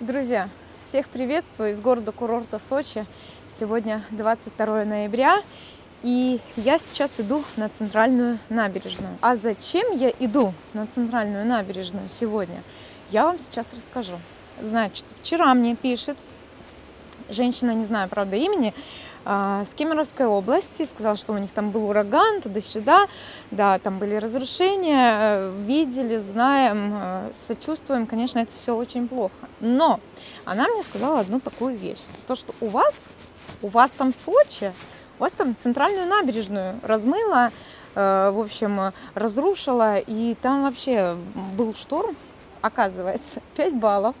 Друзья, всех приветствую из города-курорта Сочи. Сегодня 22 ноября, и я сейчас иду на центральную набережную. А зачем я иду на центральную набережную сегодня, я вам сейчас расскажу. Значит, вчера мне пишет женщина, не знаю, правда, имени, с Кемеровской области, сказал, что у них там был ураган туда-сюда, да, там были разрушения, э, видели, знаем, э, сочувствуем, конечно, это все очень плохо. Но она мне сказала одну такую вещь, то, что у вас, у вас там в Сочи, у вас там центральную набережную размыло, э, в общем, разрушила, и там вообще был шторм, оказывается, 5 баллов,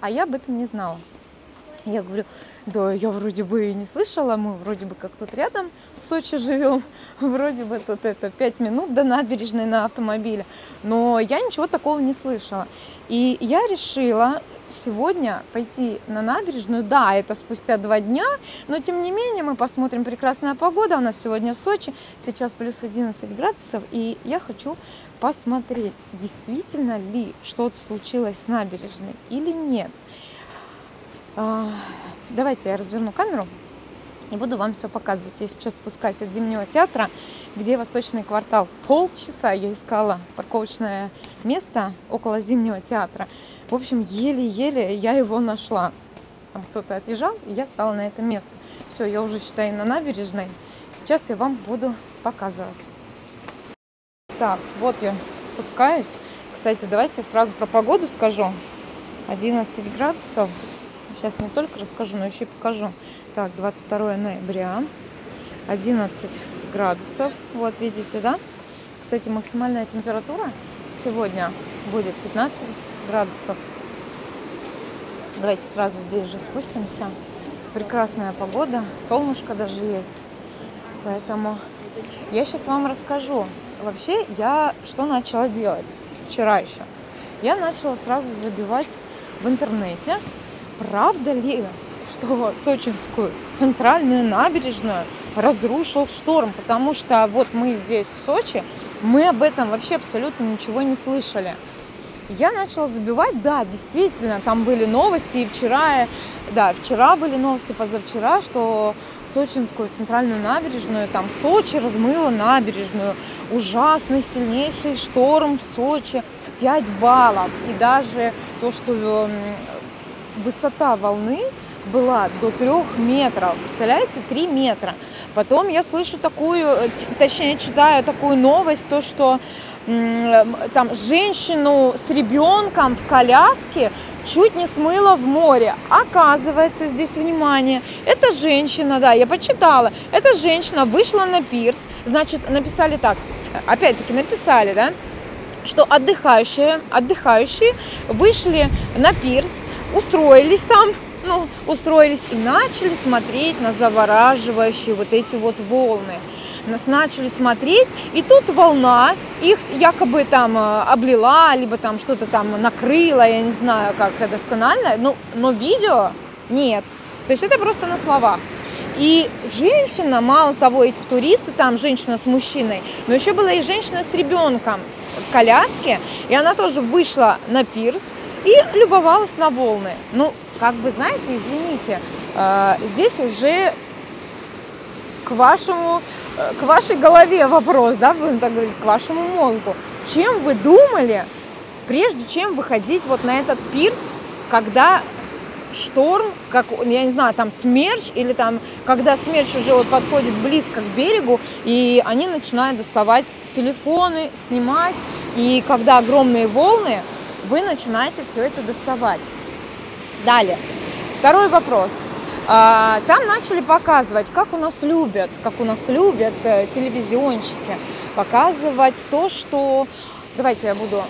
а я об этом не знала. Я говорю, да, я вроде бы и не слышала, мы вроде бы как тут рядом в Сочи живем, вроде бы тут это 5 минут до набережной на автомобиле, но я ничего такого не слышала. И я решила сегодня пойти на набережную, да, это спустя два дня, но тем не менее мы посмотрим прекрасная погода, у нас сегодня в Сочи, сейчас плюс 11 градусов, и я хочу посмотреть, действительно ли что-то случилось с набережной или нет. А, давайте я разверну камеру и буду вам все показывать. Я сейчас спускаюсь от Зимнего театра, где Восточный квартал. Полчаса я искала парковочное место около Зимнего театра. В общем, еле-еле я его нашла. Там кто-то отъезжал, и я стала на это место. Все, я уже считаю на набережной. Сейчас я вам буду показывать. Так, вот я спускаюсь. Кстати, давайте сразу про погоду скажу. 11 градусов, Сейчас не только расскажу, но еще и покажу. Так, 22 ноября, 11 градусов. Вот, видите, да? Кстати, максимальная температура сегодня будет 15 градусов. Давайте сразу здесь же спустимся. Прекрасная погода, солнышко даже есть. Поэтому я сейчас вам расскажу. Вообще, я что начала делать вчера еще? Я начала сразу забивать в интернете правда ли, что Сочинскую центральную набережную разрушил шторм? Потому что вот мы здесь, в Сочи, мы об этом вообще абсолютно ничего не слышали. Я начала забивать, да, действительно, там были новости, и вчера, да, вчера были новости, позавчера, что Сочинскую центральную набережную, там Сочи размыло набережную, ужасный, сильнейший шторм в Сочи, 5 баллов, и даже то, что высота волны была до трех метров. Представляете, три метра. Потом я слышу такую, э, точнее читаю такую новость, то что там женщину с ребенком в коляске чуть не смыло в море. Оказывается, здесь внимание, эта женщина, да, я почитала, эта женщина вышла на пирс, значит, написали так, опять-таки написали, да, что отдыхающие, отдыхающие вышли на пирс, устроились там, ну, устроились и начали смотреть на завораживающие вот эти вот волны. Нас начали смотреть, и тут волна их якобы там э, облила, либо там что-то там накрыла, я не знаю, как это досконально, но, но видео нет. То есть это просто на словах. И женщина, мало того, эти туристы, там женщина с мужчиной, но еще была и женщина с ребенком в коляске, и она тоже вышла на пирс, и любовалась на волны. Ну, как бы, знаете, извините, э, здесь уже к вашему, э, к вашей голове вопрос, да, будем так говорить, к вашему мозгу. Чем вы думали, прежде чем выходить вот на этот пирс, когда шторм, как, я не знаю, там смерч, или там, когда смерч уже вот подходит близко к берегу, и они начинают доставать телефоны, снимать, и когда огромные волны, вы начинаете все это доставать. Далее. Второй вопрос. А, там начали показывать, как у нас любят, как у нас любят э, телевизионщики, показывать то, что... Давайте я буду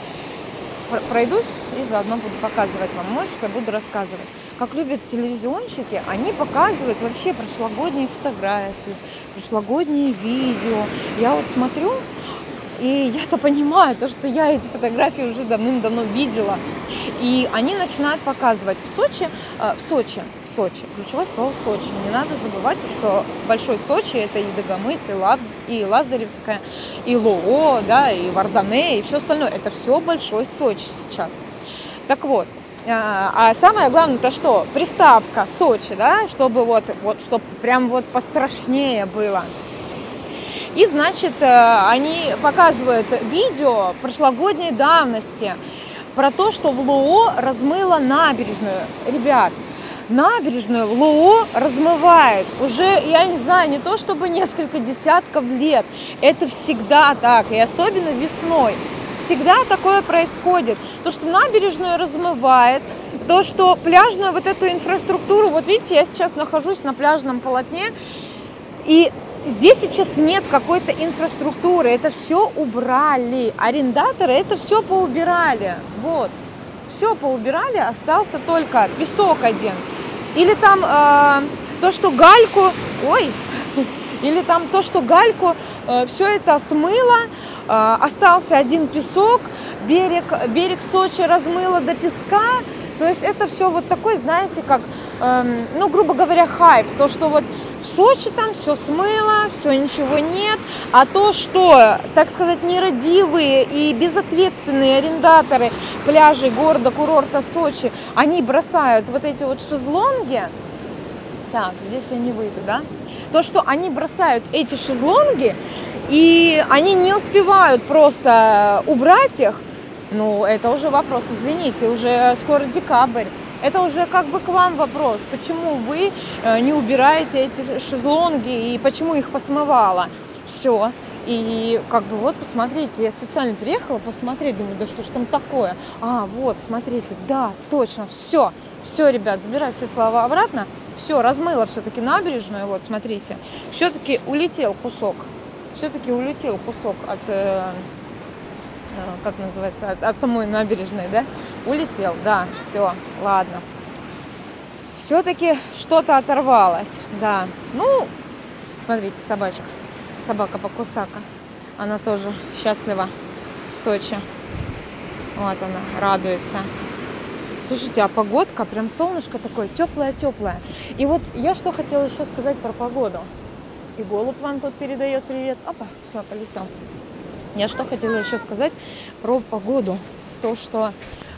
пройдусь и заодно буду показывать вам мышкой, буду рассказывать. Как любят телевизионщики, они показывают вообще прошлогодние фотографии, прошлогодние видео. Я вот смотрю, и я-то понимаю, то, что я эти фотографии уже давным-давно видела. И они начинают показывать в Сочи, э, в Сочи, в Сочи, ключевое слово Сочи. Не надо забывать, что Большой Сочи это и Дагомыс, и, Лав, и Лазаревская, и Лоо, да, и Вардане, и все остальное. Это все Большой Сочи сейчас. Так вот, А, а самое главное, это что? Приставка Сочи, да, чтобы вот, вот, чтобы прям вот пострашнее было. И, значит, э, они показывают видео прошлогодней давности про то, что в ЛО размыло набережную. Ребят, набережную в ЛО размывает уже, я не знаю, не то чтобы несколько десятков лет. Это всегда так, и особенно весной. Всегда такое происходит. То, что набережную размывает, то, что пляжную вот эту инфраструктуру, вот видите, я сейчас нахожусь на пляжном полотне, и Здесь сейчас нет какой-то инфраструктуры, это все убрали. Арендаторы это все поубирали. Вот. Все поубирали, остался только песок один. Или там э, то, что гальку, ой, или там то, что гальку, э, все это смыло, э, остался один песок, берег, берег Сочи размыло до песка. То есть это все вот такой, знаете, как, э, ну, грубо говоря, хайп. То, что вот Сочи там все смыло, все ничего нет. А то, что, так сказать, нерадивые и безответственные арендаторы пляжей города-курорта Сочи, они бросают вот эти вот шезлонги. Так, здесь я не выйду, да? То, что они бросают эти шезлонги, и они не успевают просто убрать их, ну, это уже вопрос, извините, уже скоро декабрь. Это уже как бы к вам вопрос, почему вы э, не убираете эти шезлонги и почему их посмывало. Все. И как бы вот, посмотрите, я специально приехала посмотреть, думаю, да что ж там такое. А, вот, смотрите, да, точно, все. Все, ребят, забираю все слова обратно. Все, размыло все-таки набережную, вот, смотрите. Все-таки улетел кусок. Все-таки улетел кусок от, э, э, как называется, от, от самой набережной, да? Улетел, да, все, ладно. Все-таки что-то оторвалось, да. Ну, смотрите, собачка, собака Покусака. Она тоже счастлива в Сочи. Вот она, радуется. Слушайте, а погодка, прям солнышко такое, теплое-теплое. И вот я что хотела еще сказать про погоду. И голубь вам тут передает привет. Опа, все, полетел. Я что хотела еще сказать про погоду. То, что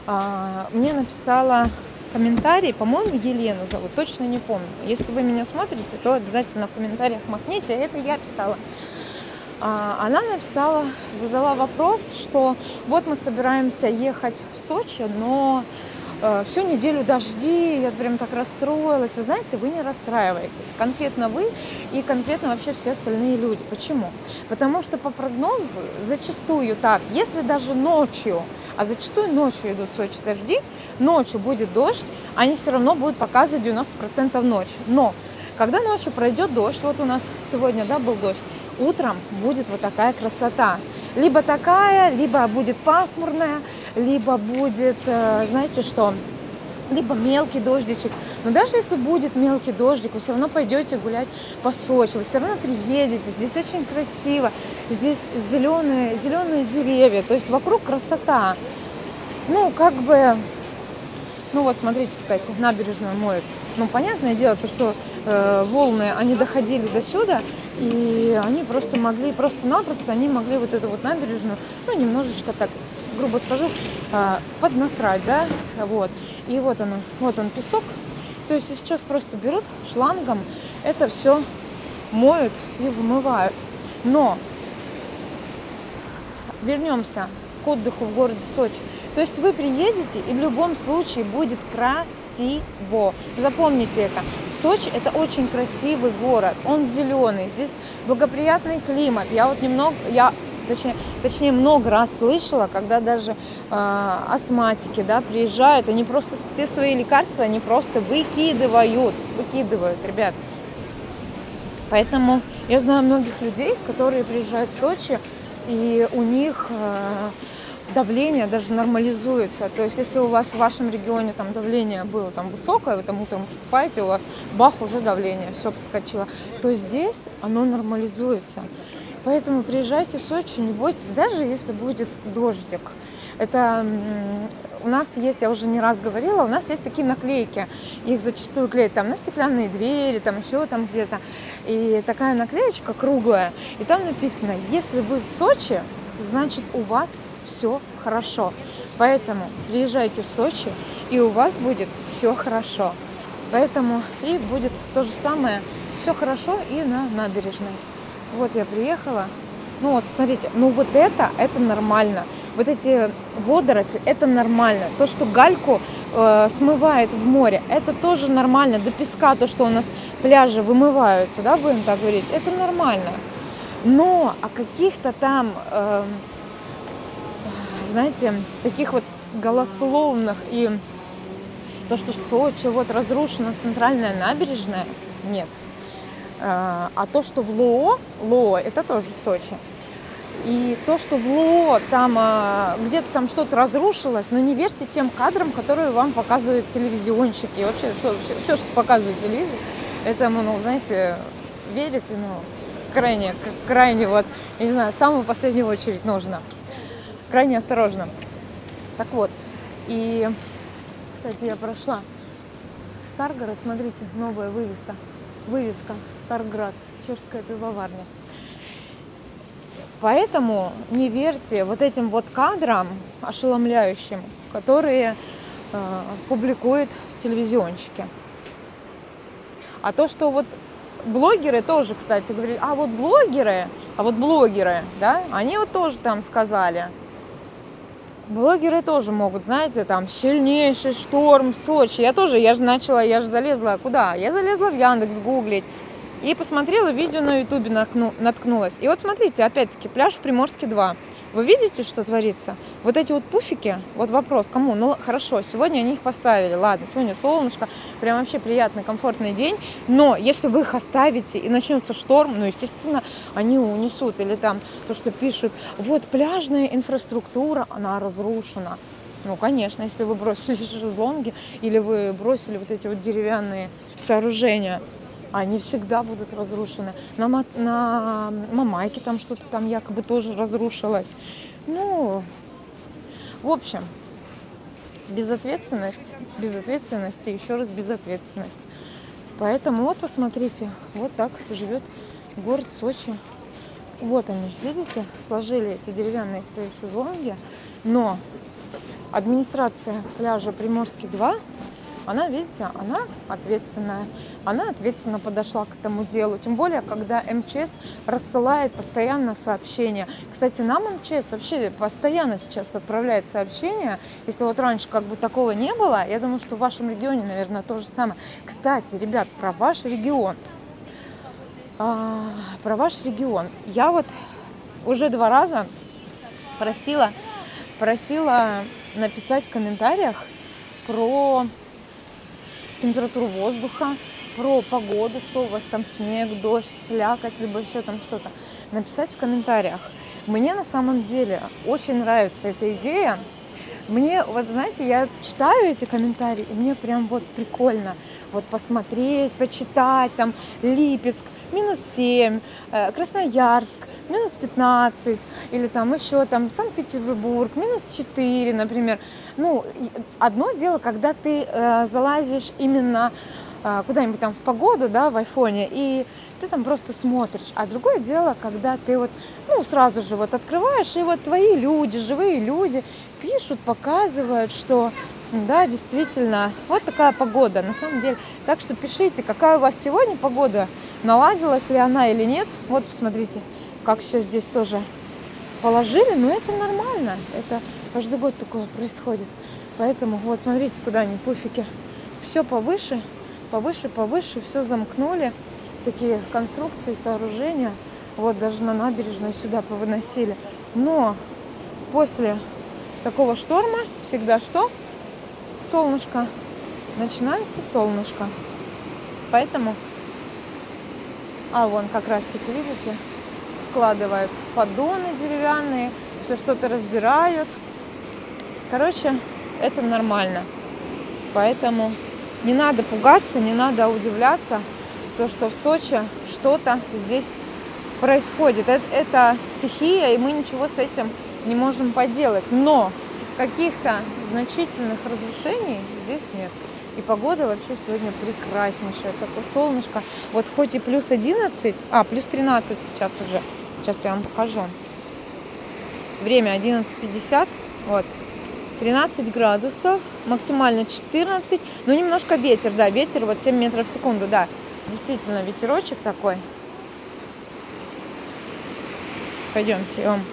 мне написала комментарий, по-моему, Елена зовут, точно не помню. Если вы меня смотрите, то обязательно в комментариях махните, это я писала. А, она написала, задала вопрос, что вот мы собираемся ехать в Сочи, но э, всю неделю дожди, я прям так расстроилась. Вы знаете, вы не расстраиваетесь. Конкретно вы и конкретно вообще все остальные люди. Почему? Потому что по прогнозу зачастую так, если даже ночью а зачастую ночью идут в Сочи дожди, ночью будет дождь, они все равно будут показывать 90% ночь. Но когда ночью пройдет дождь, вот у нас сегодня да, был дождь, утром будет вот такая красота. Либо такая, либо будет пасмурная, либо будет, э, знаете что, либо мелкий дождичек. Но даже если будет мелкий дождик, вы все равно пойдете гулять по Сочи, вы все равно приедете. Здесь очень красиво, здесь зеленые, зеленые деревья, то есть вокруг красота. Ну, как бы, ну вот смотрите, кстати, набережную моют. Ну, понятное дело, то, что э, волны, они доходили до сюда, и они просто могли, просто-напросто они могли вот эту вот набережную, ну, немножечко так, грубо скажу, э, поднасрать, да, вот. И вот он, вот он песок. То есть сейчас просто берут шлангом, это все моют и вымывают. Но вернемся к отдыху в городе Сочи. То есть вы приедете, и в любом случае будет красиво. Запомните это. Сочи это очень красивый город. Он зеленый. Здесь благоприятный климат. Я вот немного, я точнее, точнее много раз слышала, когда даже э, астматики да, приезжают, они просто все свои лекарства, они просто выкидывают, выкидывают, ребят. Поэтому я знаю многих людей, которые приезжают в Сочи, и у них э, давление даже нормализуется. То есть, если у вас в вашем регионе там давление было там высокое, вы там утром просыпаете, у вас бах, уже давление, все подскочило, то здесь оно нормализуется. Поэтому приезжайте в Сочи, не бойтесь, даже если будет дождик. Это у нас есть, я уже не раз говорила, у нас есть такие наклейки. Их зачастую клеят там на стеклянные двери, там еще там где-то. И такая наклеечка круглая. И там написано, если вы в Сочи, значит у вас все хорошо. Поэтому приезжайте в Сочи, и у вас будет все хорошо. Поэтому и будет то же самое, все хорошо и на набережной. Вот я приехала. Ну вот, посмотрите, ну вот это, это нормально. Вот эти водоросли, это нормально. То, что гальку э, смывает в море, это тоже нормально. До песка, то, что у нас пляжи вымываются, да, будем так говорить, это нормально. Но о каких-то там, э, знаете, таких вот голословных и то, что в Сочи вот разрушена центральная набережная, нет. Э, а то, что в Лоо, Лоо, это тоже Сочи. И то, что в Лоо там э, где-то там что-то разрушилось, но не верьте тем кадрам, которые вам показывают телевизионщики. И вообще, что, все, все, что показывает телевизор, этому, ну, знаете, верите, ну, крайне, крайне вот, я не знаю, в самую последнюю очередь нужно. Крайне осторожно. Так вот, и, кстати, я прошла Старгород, смотрите, новая вывеска, вывеска Старград, чешская пивоварня. Поэтому не верьте вот этим вот кадрам ошеломляющим, которые э, публикуют телевизионщики. А то, что вот блогеры тоже, кстати, говорили, а вот блогеры, а вот блогеры, да, они вот тоже там сказали, блогеры тоже могут, знаете, там сильнейший шторм в Сочи. Я тоже, я же начала, я же залезла куда? Я залезла в Яндекс гуглить. И посмотрела видео на Ютубе, наткнулась. И вот смотрите, опять-таки, пляж в Приморске 2. Вы видите, что творится? Вот эти вот пуфики, вот вопрос, кому? Ну, хорошо, сегодня они их поставили, ладно, сегодня солнышко, прям вообще приятный, комфортный день, но если вы их оставите и начнется шторм, ну, естественно, они унесут. Или там то, что пишут, вот пляжная инфраструктура, она разрушена. Ну, конечно, если вы бросили шезлонги или вы бросили вот эти вот деревянные сооружения, они всегда будут разрушены. На, на Мамайке там что-то там якобы тоже разрушилось. Ну, в общем, безответственность, безответственность и еще раз безответственность. Поэтому вот посмотрите, вот так живет город Сочи. Вот они, видите, сложили эти деревянные свои шезлонги, но администрация пляжа Приморский 2 она, видите, она ответственная. Она ответственно подошла к этому делу. Тем более, когда МЧС рассылает постоянно сообщения. Кстати, нам МЧС вообще постоянно сейчас отправляет сообщения. Если вот раньше как бы такого не было, я думаю, что в вашем регионе, наверное, то же самое. Кстати, ребят, про ваш регион. А, про ваш регион. Я вот уже два раза просила, просила написать в комментариях про температуру воздуха, про погоду, что у вас там снег, дождь, слякоть, либо еще там что-то, написать в комментариях. Мне на самом деле очень нравится эта идея. Мне, вот знаете, я читаю эти комментарии, и мне прям вот прикольно вот посмотреть, почитать, там, Липецк, минус 7, э, Красноярск, минус 15, или там еще там Санкт-Петербург, минус 4, например. Ну, одно дело, когда ты э, залазишь именно э, куда-нибудь там в погоду, да, в айфоне, и ты там просто смотришь. А другое дело, когда ты вот, ну, сразу же вот открываешь, и вот твои люди, живые люди пишут, показывают, что да, действительно, вот такая погода, на самом деле. Так что пишите, какая у вас сегодня погода, наладилась ли она или нет. Вот, посмотрите, как все здесь тоже положили, но это нормально. Это каждый год такое происходит. Поэтому вот смотрите, куда они, пуфики. Все повыше, повыше, повыше, все замкнули. Такие конструкции, сооружения. Вот даже на набережную сюда повыносили. Но после такого шторма всегда что? Солнышко. Начинается солнышко. Поэтому, а вон как раз таки, видите, складывают поддоны деревянные, все что-то разбирают. Короче, это нормально. Поэтому не надо пугаться, не надо удивляться, то, что в Сочи что-то здесь происходит. Это, это стихия, и мы ничего с этим не можем поделать. Но каких-то значительных разрушений здесь нет. И погода вообще сегодня прекраснейшая. Такое солнышко. Вот хоть и плюс 11, а, плюс 13 сейчас уже. Сейчас я вам покажу. Время 11.50. Вот. 13 градусов, максимально 14, ну немножко ветер, да, ветер вот 7 метров в секунду, да, действительно ветерочек такой. Пойдемте, я вам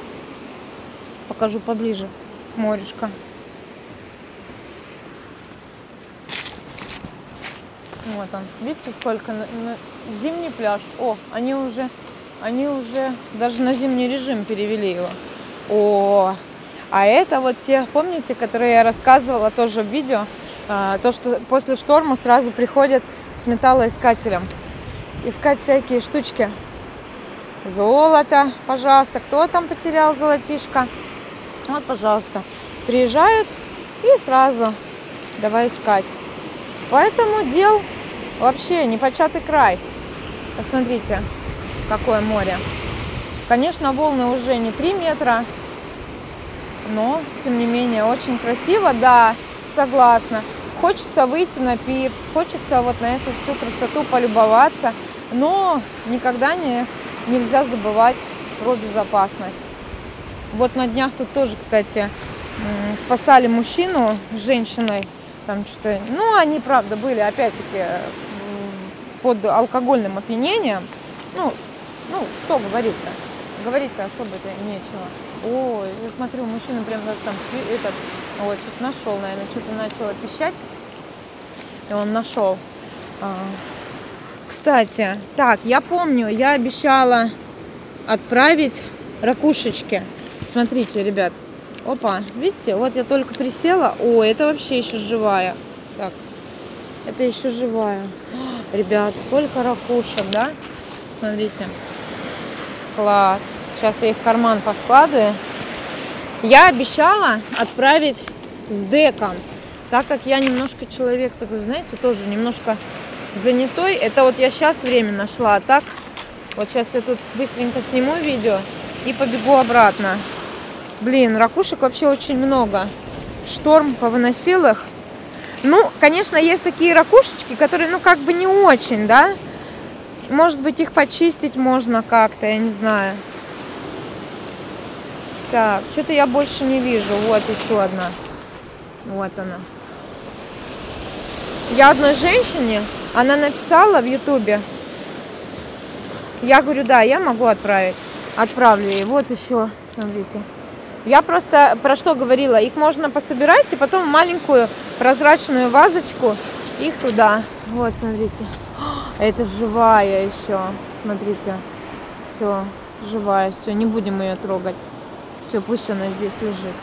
покажу поближе морюшка. Вот он. Видите, сколько зимний пляж. О, они уже, они уже даже на зимний режим перевели его. О, а это вот те, помните, которые я рассказывала тоже в видео, а, то, что после шторма сразу приходят с металлоискателем искать всякие штучки. Золото, пожалуйста. Кто там потерял золотишко? Вот, пожалуйста. Приезжают и сразу давай искать. Поэтому дел вообще непочатый край. Посмотрите, какое море. Конечно, волны уже не 3 метра, но, тем не менее, очень красиво, да, согласна. Хочется выйти на пирс, хочется вот на эту всю красоту полюбоваться, но никогда не, нельзя забывать про безопасность. Вот на днях тут тоже, кстати, спасали мужчину с женщиной, там что-то, ну, они, правда, были, опять-таки, под алкогольным опьянением, ну, ну, что говорить-то? Говорить-то особо-то нечего. Ой, я смотрю, мужчина прям как там этот, вот, что-то нашел, наверное, что-то начало пищать, и он нашел. А, кстати, так, я помню, я обещала отправить ракушечки. Смотрите, ребят, Опа, видите, вот я только присела. О, это вообще еще живая. Так, это еще живая. Ребят, сколько ракушек, да? Смотрите. Класс. Сейчас я их в карман поскладываю. Я обещала отправить с деком. Так как я немножко человек такой, знаете, тоже немножко занятой. Это вот я сейчас время нашла. А так, вот сейчас я тут быстренько сниму видео и побегу обратно. Блин, ракушек вообще очень много. Шторм повыносил их. Ну, конечно, есть такие ракушечки, которые, ну, как бы не очень, да? Может быть, их почистить можно как-то, я не знаю. Так, что-то я больше не вижу. Вот еще одна. Вот она. Я одной женщине, она написала в Ютубе. Я говорю, да, я могу отправить. Отправлю ей. Вот еще, смотрите. Я просто про что говорила, их можно пособирать и потом маленькую прозрачную вазочку их туда. Вот, смотрите. Это живая еще. Смотрите. Все, живая, все, не будем ее трогать. Все, пусть она здесь лежит.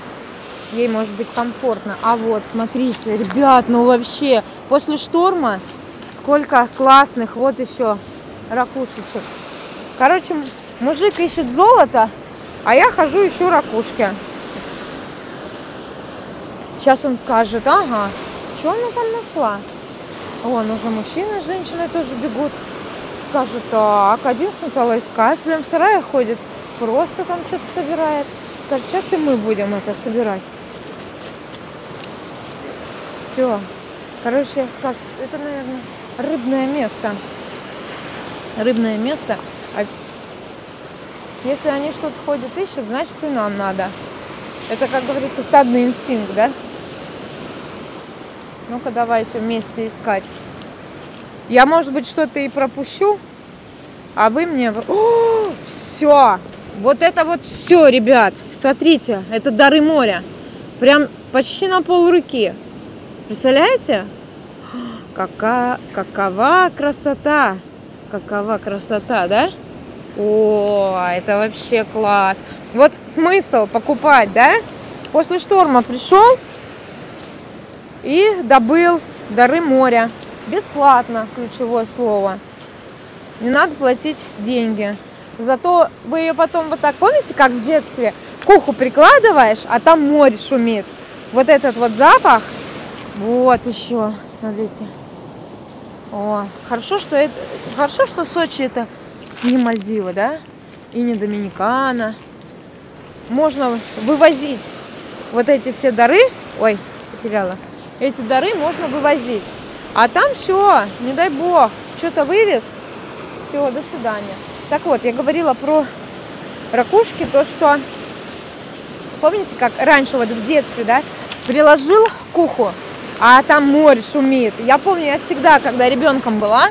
Ей может быть комфортно. А вот, смотрите, ребят, ну вообще, после шторма сколько классных, вот еще ракушечек. Короче, мужик ищет золото, а я хожу ищу ракушки. Сейчас он скажет, ага, что она там нашла? Вон уже мужчина с женщиной тоже бегут. Скажут, так, один с металлоискателем, вторая ходит, просто там что-то собирает. Скажет, сейчас и мы будем это собирать. Все. Короче, как, это, наверное, рыбное место. Рыбное место. А если они что-то ходят, ищут, значит и нам надо. Это, как говорится, стадный инстинкт, да? Ну-ка, давайте вместе искать. Я, может быть, что-то и пропущу, а вы мне... О, все! Вот это вот все, ребят. Смотрите, это дары моря. Прям почти на пол руки. Представляете? Какая, какова красота! Какова красота, да? О, это вообще класс. Вот смысл покупать, да? После шторма пришел и добыл дары моря. Бесплатно, ключевое слово. Не надо платить деньги. Зато вы ее потом вот так, помните, как в детстве, к уху прикладываешь, а там море шумит. Вот этот вот запах, вот еще, смотрите. О, хорошо, что это, хорошо, что Сочи это не Мальдивы, да, и не Доминикана. Можно вывозить вот эти все дары, ой, потеряла, эти дары можно вывозить. А там все, не дай бог, что-то вывез, все, до свидания. Так вот, я говорила про ракушки, то, что, помните, как раньше вот в детстве, да, приложил к уху, а там море шумит. Я помню, я всегда, когда ребенком была,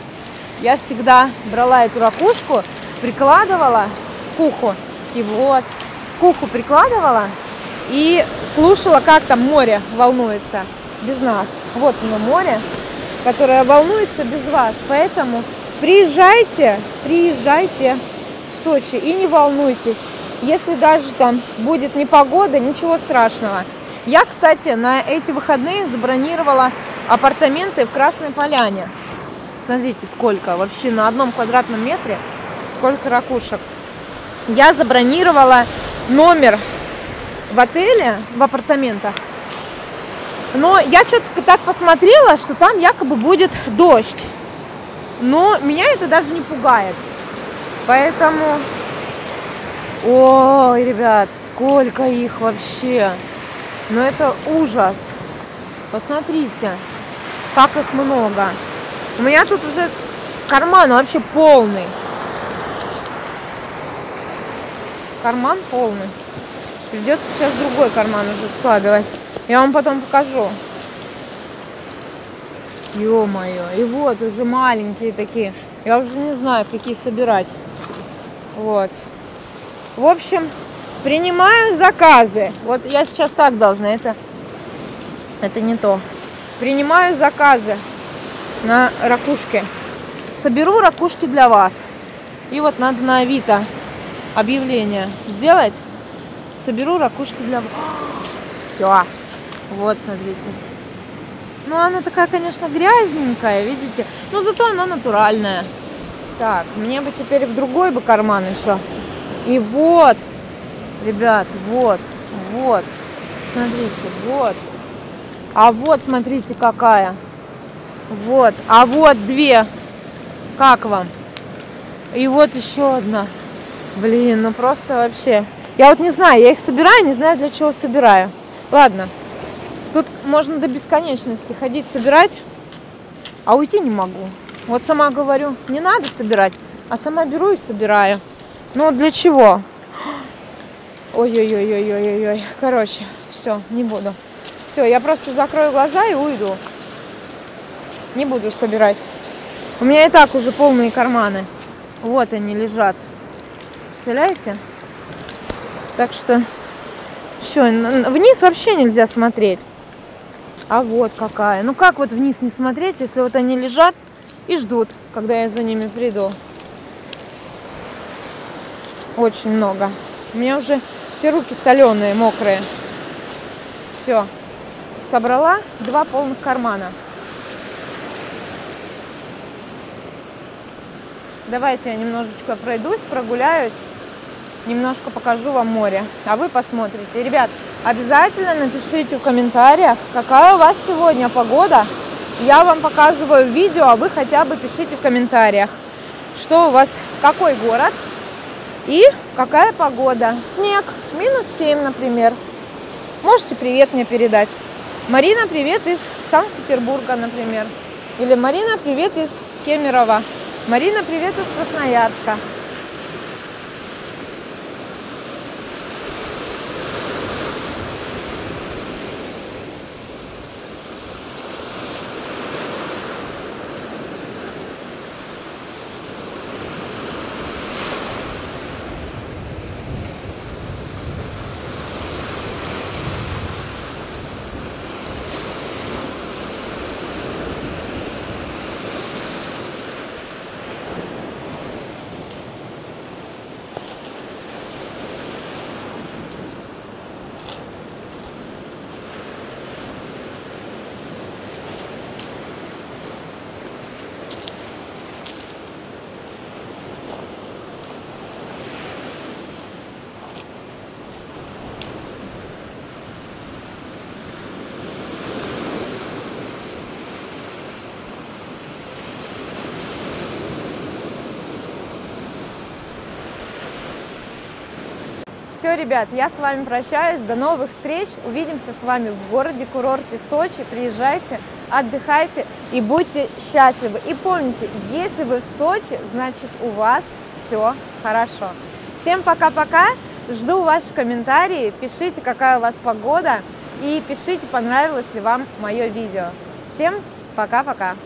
я всегда брала эту ракушку, прикладывала к уху, и вот, к уху прикладывала и слушала, как там море волнуется без нас. Вот оно море, которое волнуется без вас. Поэтому приезжайте, приезжайте в Сочи и не волнуйтесь. Если даже там будет непогода, ничего страшного. Я, кстати, на эти выходные забронировала апартаменты в Красной Поляне. Смотрите, сколько вообще на одном квадратном метре, сколько ракушек. Я забронировала номер в отеле, в апартаментах. Но я что-то так посмотрела, что там якобы будет дождь. Но меня это даже не пугает. Поэтому... Ой, ребят, сколько их вообще. Но это ужас. Посмотрите, как их много. У меня тут уже карман вообще полный. Карман полный. Придется сейчас другой карман уже складывать. Я вам потом покажу. Ё-моё. И вот уже маленькие такие. Я уже не знаю, какие собирать. Вот. В общем, принимаю заказы. Вот я сейчас так должна. Это, это не то. Принимаю заказы на ракушки. Соберу ракушки для вас. И вот надо на Авито объявление сделать соберу ракушки для... Все. Вот, смотрите. Ну, она такая, конечно, грязненькая, видите? Но зато она натуральная. Так, мне бы теперь в другой бы карман еще. И вот, ребят, вот, вот. Смотрите, вот. А вот, смотрите, какая. Вот. А вот две. Как вам? И вот еще одна. Блин, ну просто вообще я вот не знаю, я их собираю, не знаю для чего собираю. Ладно, тут можно до бесконечности ходить собирать, а уйти не могу. Вот сама говорю, не надо собирать, а сама беру и собираю. Ну для чего? Ой-ой-ой-ой-ой-ой. Короче, все, не буду. Все, я просто закрою глаза и уйду. Не буду собирать. У меня и так уже полные карманы. Вот они лежат. Представляете? Так что все, вниз вообще нельзя смотреть. А вот какая. Ну как вот вниз не смотреть, если вот они лежат и ждут, когда я за ними приду. Очень много. У меня уже все руки соленые, мокрые. Все. Собрала два полных кармана. Давайте я немножечко пройдусь, прогуляюсь немножко покажу вам море, а вы посмотрите. Ребят, обязательно напишите в комментариях, какая у вас сегодня погода. Я вам показываю видео, а вы хотя бы пишите в комментариях, что у вас, какой город и какая погода. Снег, минус 7, например. Можете привет мне передать. Марина, привет из Санкт-Петербурга, например. Или Марина, привет из Кемерово. Марина, привет из Красноярска. Все, ребят, я с вами прощаюсь. До новых встреч. Увидимся с вами в городе-курорте Сочи. Приезжайте, отдыхайте и будьте счастливы. И помните, если вы в Сочи, значит у вас все хорошо. Всем пока-пока. Жду ваши комментарии. Пишите, какая у вас погода. И пишите, понравилось ли вам мое видео. Всем пока-пока!